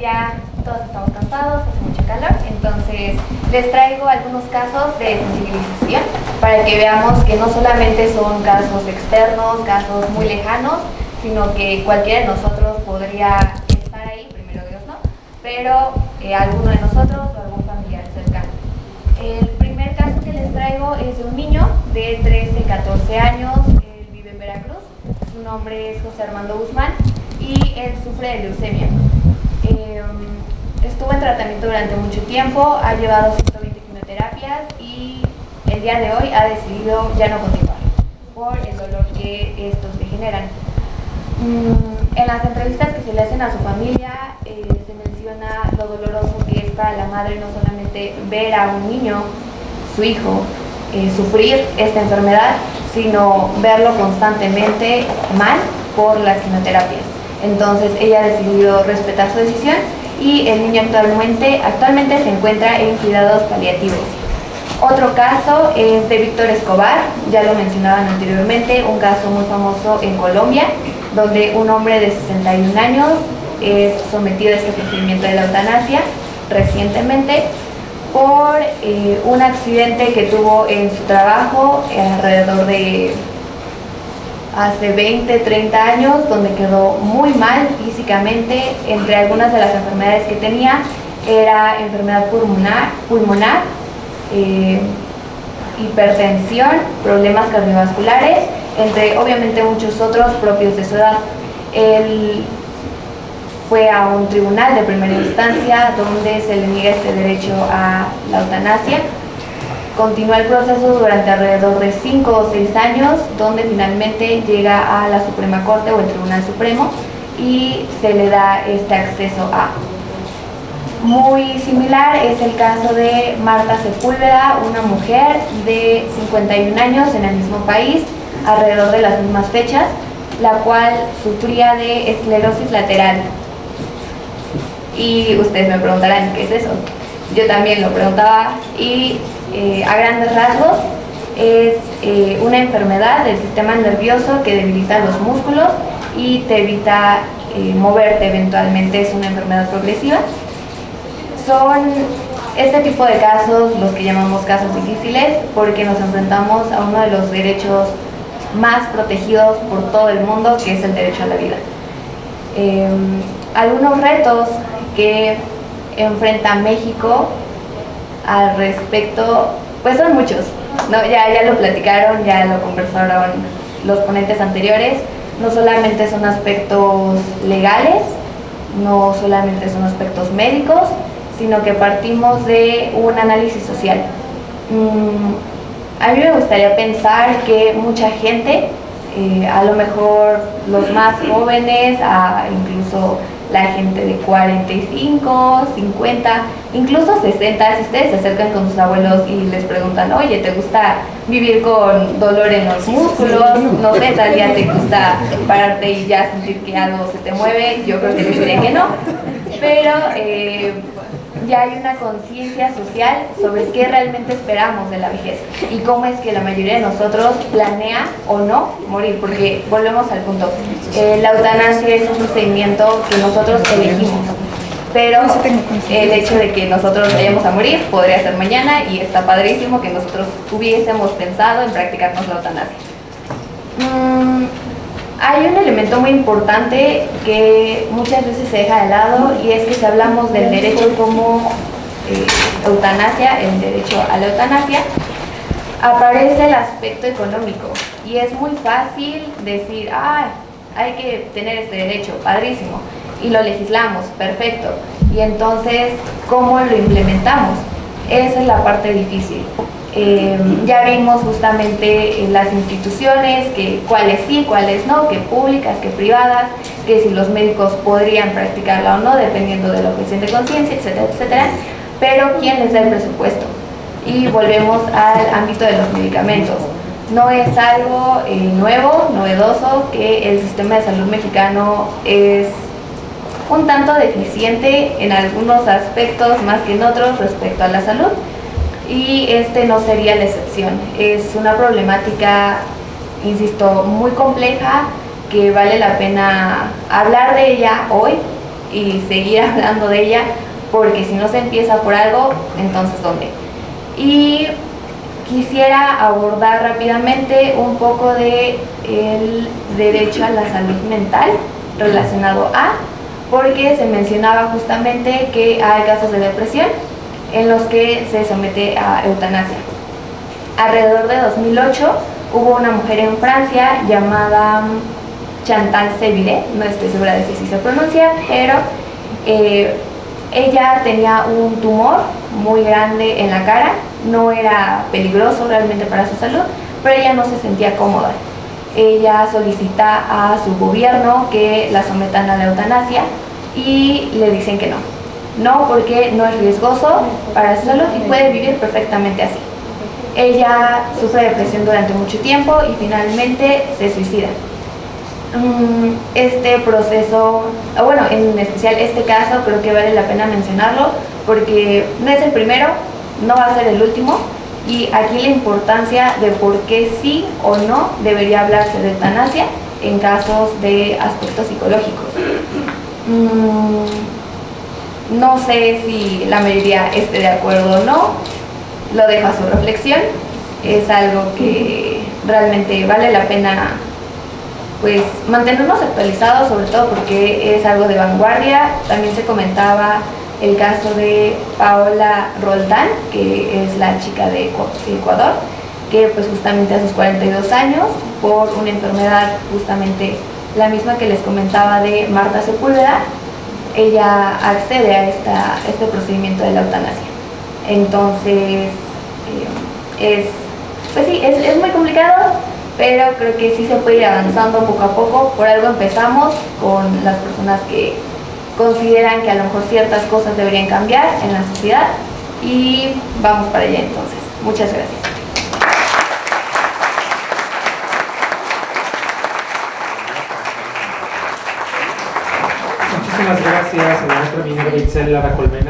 ya todos estamos cansados, hace mucho calor, entonces les traigo algunos casos de sensibilización para que veamos que no solamente son casos externos, casos muy lejanos, sino que cualquiera de nosotros podría estar ahí, primero Dios no, pero eh, alguno de nosotros o algún familiar cercano. El primer caso que les traigo es de un niño de 13, 14 años, él vive en Veracruz, su nombre es José Armando Guzmán y él sufre de leucemia. Eh, estuvo en tratamiento durante mucho tiempo, ha llevado 120 quimioterapias y el día de hoy ha decidido ya no continuar por el dolor que estos le generan. Mm, en las entrevistas que se le hacen a su familia eh, se menciona lo doloroso que es para la madre no solamente ver a un niño, su hijo, eh, sufrir esta enfermedad, sino verlo constantemente mal por las quimioterapias. Entonces ella ha decidido respetar su decisión y el niño actualmente, actualmente se encuentra en cuidados paliativos. Otro caso es de Víctor Escobar, ya lo mencionaban anteriormente, un caso muy famoso en Colombia, donde un hombre de 61 años es sometido a este procedimiento de la eutanasia recientemente por eh, un accidente que tuvo en su trabajo alrededor de hace 20, 30 años, donde quedó muy mal físicamente. Entre algunas de las enfermedades que tenía era enfermedad pulmonar, eh, hipertensión, problemas cardiovasculares, entre obviamente muchos otros propios de su edad. Él fue a un tribunal de primera instancia donde se le niega este derecho a la eutanasia Continúa el proceso durante alrededor de 5 o 6 años, donde finalmente llega a la Suprema Corte o el Tribunal Supremo y se le da este acceso a. Muy similar es el caso de Marta Sepúlveda, una mujer de 51 años en el mismo país, alrededor de las mismas fechas, la cual sufría de esclerosis lateral. Y ustedes me preguntarán, ¿qué es eso? Yo también lo preguntaba y eh, a grandes rasgos es eh, una enfermedad del sistema nervioso que debilita los músculos y te evita eh, moverte eventualmente, es una enfermedad progresiva. Son este tipo de casos los que llamamos casos difíciles porque nos enfrentamos a uno de los derechos más protegidos por todo el mundo, que es el derecho a la vida. algunos retos que enfrenta México al respecto, pues son muchos, ¿no? ya, ya lo platicaron, ya lo conversaron los ponentes anteriores, no solamente son aspectos legales, no solamente son aspectos médicos, sino que partimos de un análisis social. Mm, a mí me gustaría pensar que mucha gente, eh, a lo mejor los más jóvenes, a incluso la gente de 45, 50, incluso 60, si ustedes se acercan con sus abuelos y les preguntan, oye, ¿te gusta vivir con dolor en los músculos? No sé, tal día te gusta pararte y ya sentir que algo se te mueve, yo creo que les que no, pero eh, ya hay una conciencia social sobre qué realmente esperamos de la vejez y cómo es que la mayoría de nosotros planea o no morir, porque volvemos al punto, eh, la eutanasia es un procedimiento que nosotros elegimos, pero el hecho de que nosotros vayamos a morir podría ser mañana y está padrísimo que nosotros hubiésemos pensado en practicarnos la eutanasia. Mm, hay un elemento muy importante que muchas veces se deja de lado y es que si hablamos del derecho como eh, eutanasia, el derecho a la eutanasia, aparece el aspecto económico y es muy fácil decir, ah, hay que tener este derecho, padrísimo, y lo legislamos, perfecto. Y entonces, ¿cómo lo implementamos? Esa es la parte difícil. Em, ya vimos justamente en las instituciones que cuáles sí, cuáles no, que públicas, que privadas, que si los médicos podrían practicarla o no, dependiendo de la objeción de conciencia, etcétera, etcétera. Pero ¿quién les da el presupuesto? Y volvemos al ámbito de los medicamentos. No es algo eh, nuevo, novedoso, que el sistema de salud mexicano es un tanto deficiente en algunos aspectos más que en otros respecto a la salud y este no sería la excepción. Es una problemática, insisto, muy compleja que vale la pena hablar de ella hoy y seguir hablando de ella, porque si no se empieza por algo, entonces ¿dónde? Y quisiera abordar rápidamente un poco de el derecho a la salud mental relacionado a, porque se mencionaba justamente que hay casos de depresión en los que se somete a eutanasia. Alrededor de 2008 hubo una mujer en Francia llamada Chantal Seville, no estoy segura de si se pronuncia, pero eh, ella tenía un tumor muy grande en la cara, no era peligroso realmente para su salud, pero ella no se sentía cómoda. Ella solicita a su gobierno que la sometan a la eutanasia y le dicen que no. No porque no es riesgoso para su salud y puede vivir perfectamente así. Ella sufre depresión durante mucho tiempo y finalmente se suicida. Mm, este proceso, bueno, en especial este caso creo que vale la pena mencionarlo porque no es el primero, no va a ser el último y aquí la importancia de por qué sí o no debería hablarse de eutanasia en casos de aspectos psicológicos. Mm, no sé si la mayoría esté de acuerdo o no, lo dejo a su reflexión, es algo que realmente vale la pena pues mantenernos actualizados, sobre todo porque es algo de vanguardia. También se comentaba el caso de Paola Roldán, que es la chica de Ecuador, que pues justamente a sus 42 años, por una enfermedad justamente la misma que les comentaba de Marta Sepúlveda, ella accede a esta, este procedimiento de la eutanasia. Entonces, eh, es, pues sí, es, es muy complicado, pero creo que sí se puede ir avanzando poco a poco. Por algo empezamos con las personas que consideran que a lo mejor ciertas cosas deberían cambiar en la sociedad y vamos para allá entonces. Muchas gracias. Muchísimas gracias a maestra Minerva Itzel Lara Colmena.